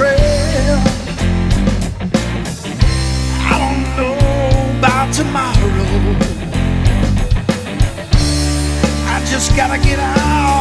trail. I don't know about tomorrow. I just gotta get out.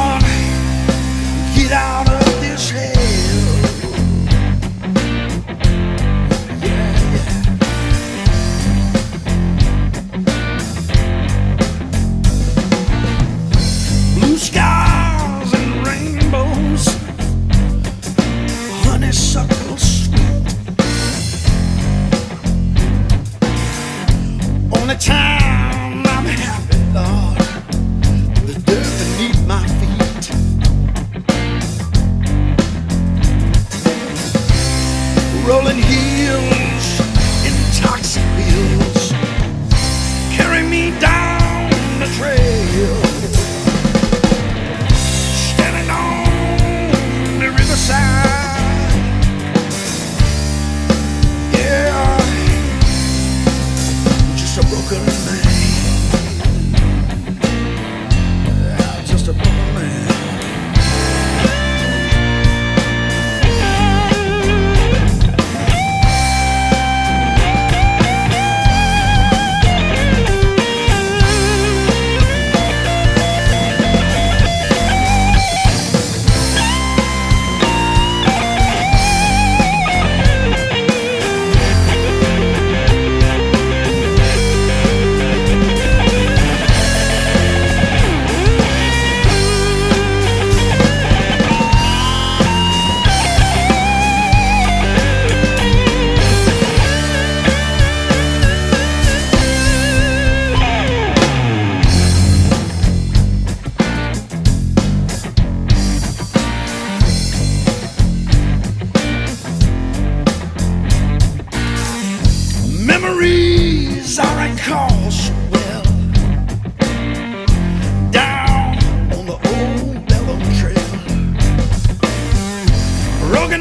Memories I recall so well. Down on the old Trail.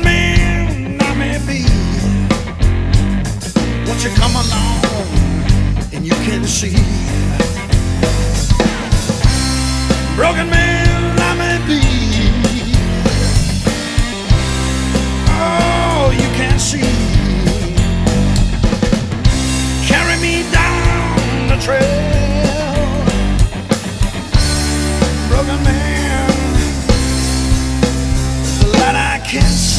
Man I may be. Once you come along and you can see. Broken man I may be. can't